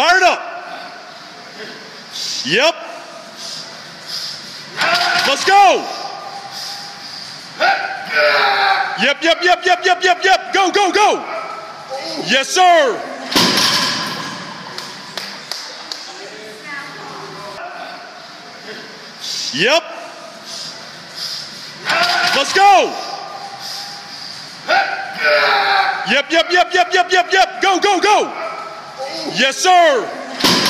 Fired up. Yep. Let's go. Yep, yep, yep, yep, yep, yep, yep. Go, go, go. Yes, sir. Yep. Let's go. Yep, yep, yep, yep, yep, yep, yep. Go, go, go. Yes, sir.